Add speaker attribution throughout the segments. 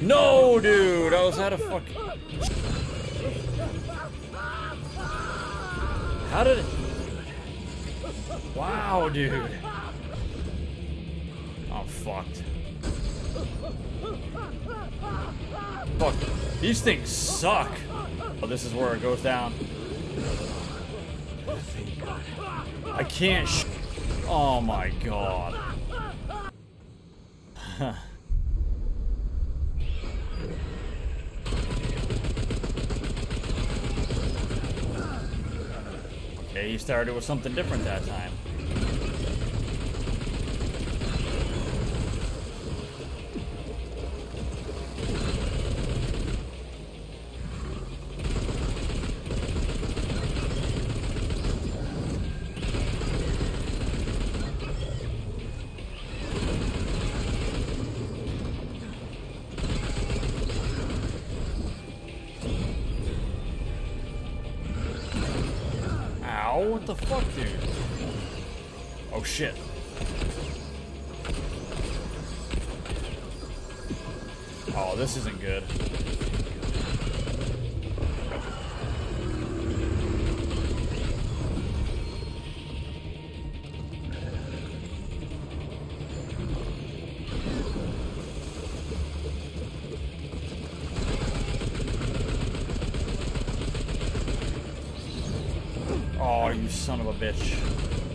Speaker 1: No, dude! I was out of fucking... How did it... Wow, dude. I'm fucked. Fuck. These things suck. Oh, this is where it goes down. I can't Oh my god. you started with something different that time. Oh, what the fuck, dude? Oh shit. Oh, this isn't good. Oh, son of a bitch.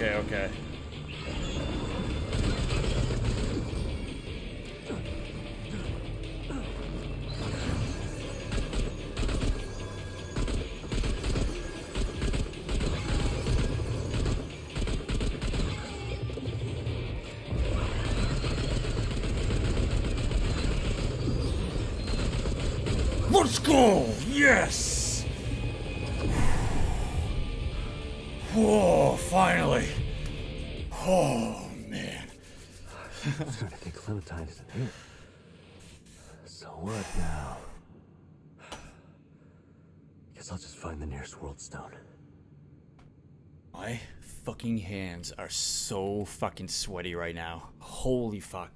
Speaker 1: Okay, okay. Let's go! Yes! Whoa, finally. Oh, man.
Speaker 2: I'm starting to think Clementine isn't here. So what now? Guess I'll just find the nearest world stone.
Speaker 1: My fucking hands are so fucking sweaty right now. Holy fuck.